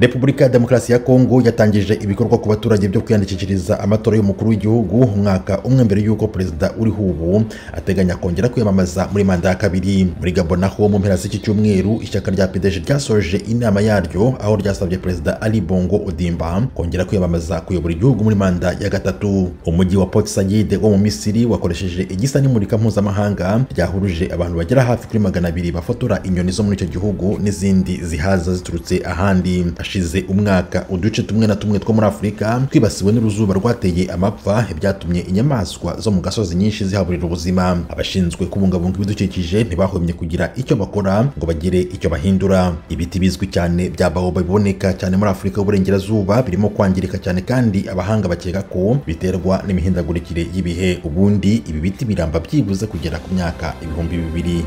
repubulika ya demokarasi ya kongo yatangije ibikorwa ku baturage byo kwiyandikishiriza amatora y'umukuru w'igihugu umwaka umwe mbere y'uko perezida uriho ubu ateganya kongera kwiyamamaza muri manda ya kabiri. Muri gabo naho mu mpera z'iki cyumweru ishyaka rya pdg ryasoje inama yaryo aho ryasabye perezida ali bongo odimba kongera kwiyamamaza kuyobora igihugu muri manda ya gatatu. Umujyi wa port said wo mu misiri wakoresheje igisa n'imurika mpuzamahanga ryahuruje abantu bagera hafi kuri magana abiri bafotora inyoni zo muri icyo gihugu n'izindi zihaza ziturutse ahandi. Hashize umwaka uduce tumwe na tumwe two muri afurika twibasiwe n'uruzuba rwateye amapfa ibyatumye inyamaswa zo mu gasozi nyinshi zihaburira ubuzima. Abashinzwe kubungabunga ibidukikije ntibahwemye kugira icyo bakora ngo bagire icyo bahindura. Ibiti bizwi cyane bya baoba biboneka cyane muri afurika y'uburengerazuba birimo kwangirika cyane kandi abahanga bakeka ko biterwa n'imihindagurikire y'ibihe. Ubundi ibi biti biramba byibuze kugera ku myaka ibihumbi bibiri.